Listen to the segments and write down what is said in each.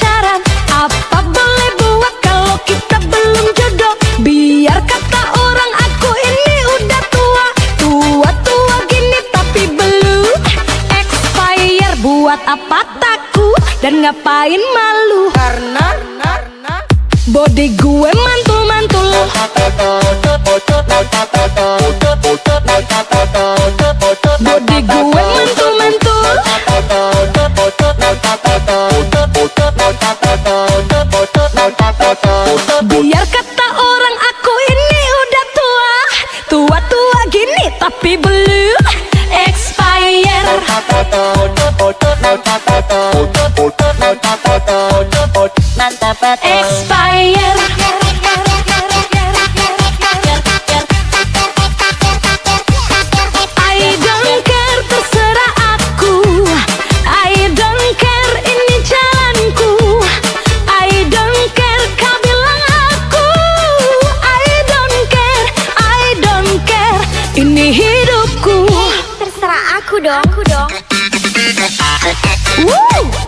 pacaran? Apa boleh buat kalau kita belum jodoh? Biar kata orang aku ini udah tua. Tua-tua gini tapi belum Expire. Buat apa takut Dan ngapain malu? Karena Body gue mantul-mantul. kopi blue expire. dong. Aku dong. Woo!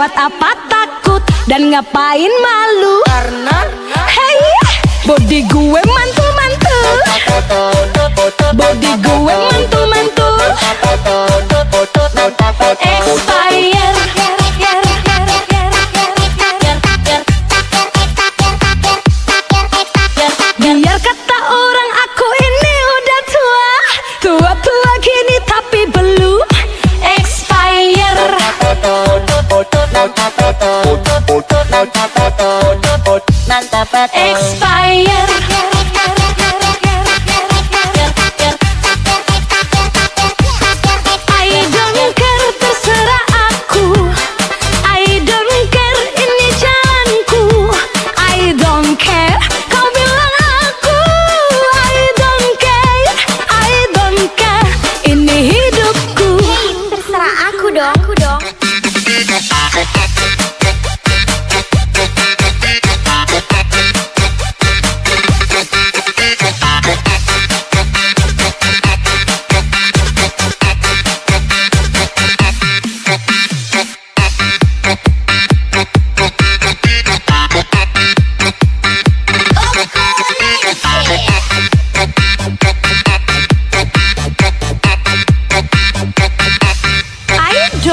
buat apa takut dan ngapain malu? Karena Hey, body gue dong aku dong.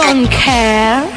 and care.